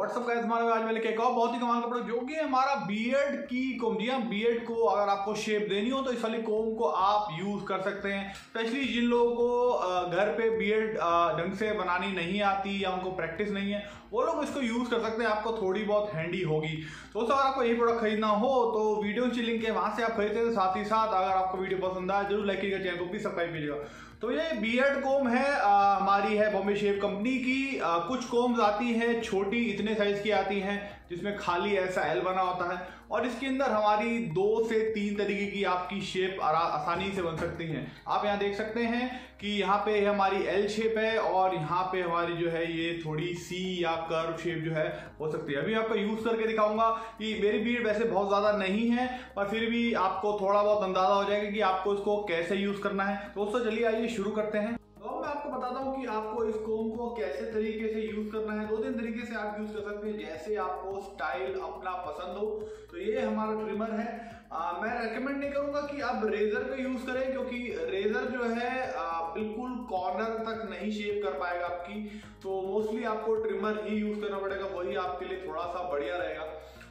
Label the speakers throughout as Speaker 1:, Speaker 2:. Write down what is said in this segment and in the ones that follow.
Speaker 1: WhatsApp का हमारे आज मैं लेके एक और बहुत ही कमाल का प्रोडक्ट जो कि हमारा बियर्ड की कोम जी हाँ बियर्ड को अगर आपको शेप देनी हो तो इस वाली कोम को आप यूज़ कर सकते हैं। स्पेशली जिन लोगों को घर पे बियर्ड ढंग से बनानी नहीं आती या उनको प्रैक्टिस नहीं है, वो लोग इसको यूज़ कर सकते हैं। आपको थोड़ी बहुत हैंडी होगी। तो दोस्तों, अगर आपको ये प्रोडक्ट खरीदना हो तो वीडियो की लिंक है, वहाँ से आप खरीदते हैं। साथ ही साथ अगर आपको वीडियो पसंद आए, ज़रूर लाइक कीजिएगा चैनल को भी सब्सक्राइब कीजिएगा। तो ये बियर्ड कोम है हमारी है बॉम्बे शेव कंपनी की। कुछ कोम्स आती हैं छोटी, इतने साइज़ की आती हैं, जिसमें खाली ऐसा एल बना होता है और इसके अंदर हमारी दो से तीन तरीके की आपकी शेप आसानी से बन सकती हैं। आप यहाँ देख सकते हैं कि यहाँ पे हमारी एल शेप है और यहाँ पे हमारी जो है ये थोड़ी सी या कर्व शेप जो है हो सकती है। अभी आपको यूज़ करके दिखाऊँगा कि मेरी भीड़ वैसे बहुत ज़्यादा नहीं है, पर फिर भी आपको थोड़ा बहुत अंदाज़ा हो जाएगा कि आपको इसको कैसे यूज़ करना है। दोस्तों, चलिए आइए शुरू करते हैं। तो मैं आपको बताता हूँ कि आपको इस कोम को कैसे तरीके से यूज़ करना है। दो तीन तरीके से आप यूज़ कर सकते हैं जैसे आपको स्टाइल अपना पसंद हो। तो ये हमारा ट्रिमर है। आ, मैं रेकमेंड नहीं करूँगा कि आप रेजर का यूज़ करें क्योंकि रेजर जो है आ, बिल्कुल कॉर्नर तक नहीं शेप कर पाएगा आपकी। तो मोस्टली आपको ट्रिमर ही यूज़ करना पड़ेगा वही आपके लिए थोड़ा सा बढ़िया रहेगा।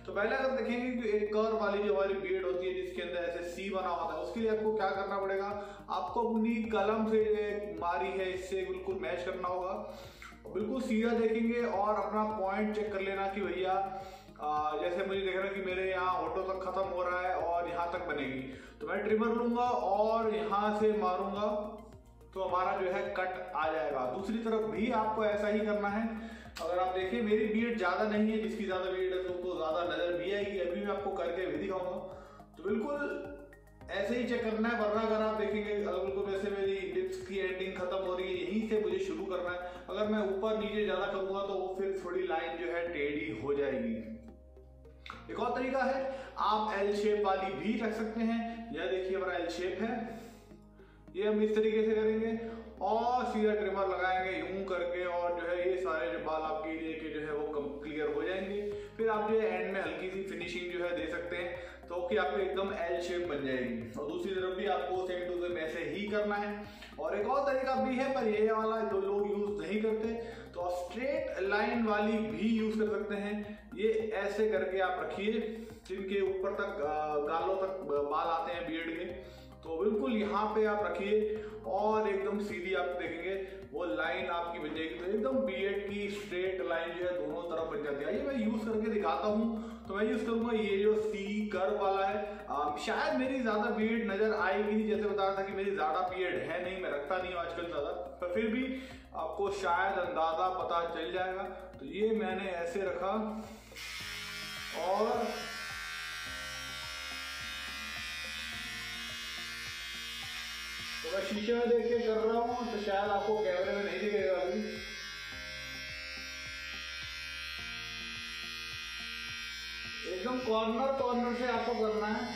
Speaker 1: तो पहले अगर देखेंगे कि एक कर वाली जो हमारी बीड होती है, जिसके अंदर ऐसे सी बना होता है उसके लिए आपको क्या करना पड़ेगा? आपको अपनी कलम से मारी है, इससे बिल्कुल मैच करना होगा। बिल्कुल सीधा देखेंगे और अपना पॉइंट चेक कर लेना कि भैया जैसे मुझे देख रहा कि मेरे यहाँ ऑटो तक खत्म हो रहा है और यहाँ तक बनेगी। तो मैं ट्रिमर लूँगा और यहाँ से मारूँगा तो हमारा जो है कट आ जाएगा। दूसरी तरफ़ भी आपको ऐसा ही करना है अगर आप देखिए मेरी बीएड ज़्यादा नहीं है, जिसकी ज़्यादा बीएड है तो उनको ज़्यादा नज़र भी आएगी। अभी मैं आपको करके भी दिखाऊँगा। तो बिल्कुल ऐसे ही चेक करना है, वरना अगर आप देखेंगे अगर बिल्कुल वैसे मेरी डिप्स की एंडिंग खत्म हो रही है, यहीं से मुझे शुरू करना है। अगर मैं ऊपर नीचे ज़्यादा करूँगा तो वो फिर थोड़ी लाइन जो है टेढ़ी हो जाएगी। एक और तरीका है, आप एल शेप वाली भी रख सकते हैं। यह देखिए हमारा एल शेप है। ये हम इस तरीके से करेंगे और सीधा ट्रिमर लगाएँगे, यूँ करके और जो है ये सारे जो बाल आपके एरिए के जो है वो कम क्लियर हो जाएँगे। फिर आप जो है एंड में हल्की सी फिनिशिंग जो है दे सकते हैं तो कि आपको एकदम एल शेप बन जाएगी। और दूसरी तरफ़ भी आपको सेम टू सेम ऐसे ही करना है। और एक और तरीका भी है, पर ये वाला जो लोग यूज़ नहीं करते तो आप स्ट्रेट लाइन वाली भी यूज़ कर सकते हैं। ये ऐसे करके आप रखिए, जिनके ऊपर तक गालों तक बाल आते हैं के तो बिल्कुल यहाँ पे आप रखिए और एकदम सीधी आप देखेंगे वो लाइन आपकी बन जाएगी। तो एकदम बीएड की स्ट्रेट लाइन जो है दोनों तरफ़ बन जाती है। ये मैं यूज़ करके दिखाता हूँ। तो मैं यूज़ करूँगा ये जो सी कर वाला है आ, शायद मेरी ज़्यादा बीएड नज़र आएगी नहीं जैसे बता रहा था कि मेरी ज़्यादा बीएड है नहीं मैं रखता नहीं हूँ आजकल ज़्यादा। पर फिर भी आपको शायद अंदाज़ा पता चल जाएगा। तो ये मैंने ऐसे रखा और तो मैं शीशे में देख के कर रहा हूँ तो शायद आपको कैमरे में नहीं दिखेगा अभी। एकदम कॉर्नर कॉर्नर से आपको करना है।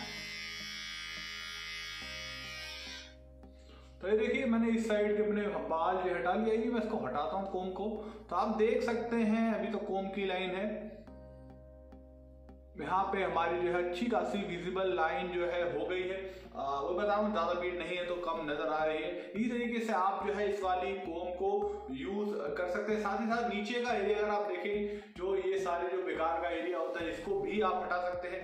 Speaker 1: तो ये देखिए, मैंने इस साइड के अपने बाल जो हटा लिया मैं इसको हटाता हूँ, कोम को। तो आप देख सकते हैं, अभी तो कोम की लाइन है। यहाँ पे हमारी जो है अच्छी खासी विजिबल लाइन जो है हो गई है। आ, वो बता रहा ज़्यादा भीड़ नहीं है तो कम नज़र आ रही है। इसी तरीके से आप जो है इस वाली कोम को यूज़ कर सकते हैं। साथ ही साथ नीचे का एरिया अगर आप देखें जो ये सारे जो बेकार का एरिया होता है इसको भी आप हटा सकते हैं।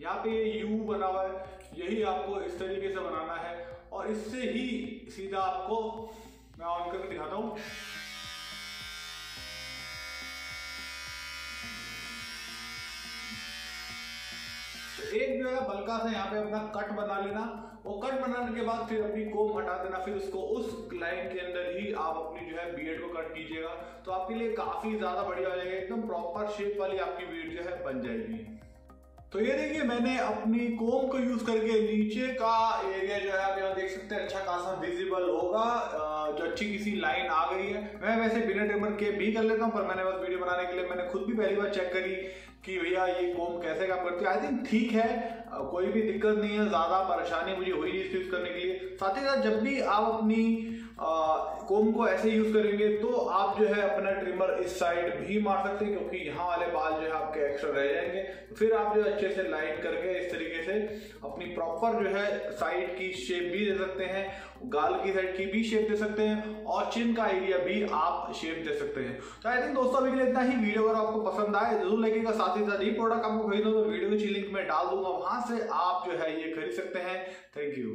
Speaker 1: यहाँ पे ये यू बना हुआ है यही आपको इस तरीके से बनाना है। और इससे ही सीधा आपको मैं ऑन करके दिखाता हूँ। एक जो है, बल्का सा यहाँ पे अपना कट बना लेना। और कट बनाने के बाद फिर अपनी कोम हटा देना। फिर उसको उस लाइन के अंदर ही आप अपनी जो है बीएड को कट कीजिएगा। तो आपके लिए काफ़ी ज़्यादा बढ़िया हो जाएगा। एकदम प्रॉपर शेप वाली आपकी बीएड जो है बन जाएगी। तो ये देखिए, मैंने अपनी कोम को यूज़ करके नीचे का एरिया जो है, आप यहाँ देख सकते हैं अच्छा खासा विजिबल होगा। जो अच्छी किसी लाइन आ गई है। मैं वैसे बिना टेमर के भी कर लेता हूँ, पर मैंने बस वीडियो बनाने के लिए मैंने खुद भी पहली बार चेक करी। कि भैया ये कोम कैसे काम करती है? आई थिंक ठीक है। कोई भी दिक्कत नहीं है। ज़्यादा परेशानी मुझे हुई नहीं यूज़ करने के लिए। साथ ही साथ जब भी आप अपनी कोम को ऐसे यूज़ करेंगे तो आप जो है अपना ट्रिमर इस साइड भी मार सकते हैं, क्योंकि यहाँ वाले बाल जो है आपके एक्स्ट्रा रह जाएँगे। फिर आप जो अच्छे से लाइन करके इस तरीके से अपनी प्रॉपर जो है साइड की शेप भी दे सकते हैं, गाल की साइड की भी शेप दे सकते हैं, और चिन का एरिया भी आप शेप दे सकते हैं। तो आई थिंक दोस्तों, अभी के लिए इतना ही। वीडियो अगर आपको पसंद आए, ज़रूर लगेगा साथ ही। साथ ये प्रोडक्ट आपको खरीदो तो वीडियो की लिंक में डाल दूँगा। वहाँ से आप जो है ये खरीद सकते हैं। Thank you